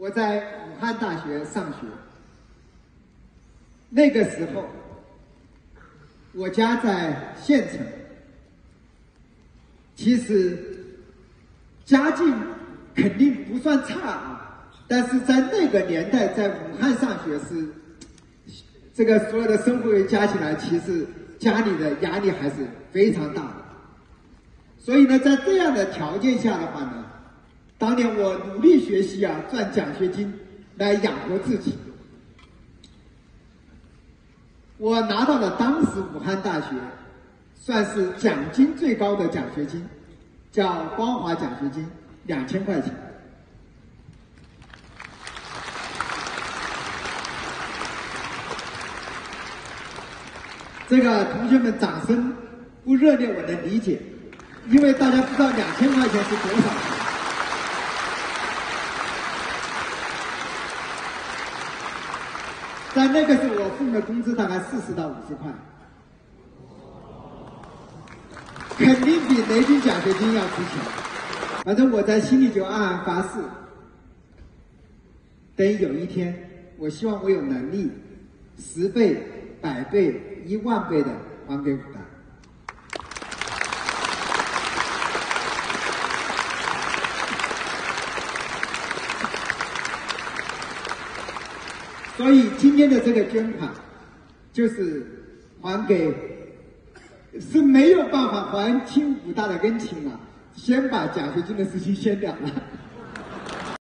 我在武汉大学上学，那个时候我家在县城，其实家境肯定不算差啊，但是在那个年代，在武汉上学是这个所有的生活费加起来，其实家里的压力还是非常大的。所以呢，在这样的条件下的话呢。当年我努力学习啊，赚奖学金来养活自己。我拿到了当时武汉大学算是奖金最高的奖学金，叫光华奖学金，两千块钱。这个同学们掌声不热烈，我能理解，因为大家不知道两千块钱是多少。在那个时候，我父母的工资大概四十到五十块，肯定比雷军奖学金要值钱。反正我在心里就暗暗发誓，等有一天，我希望我有能力，十倍、百倍、一万倍的还给武大。所以今天的这个捐款，就是还给是没有办法还清武大的恩情了，先把奖学金的事情先了了。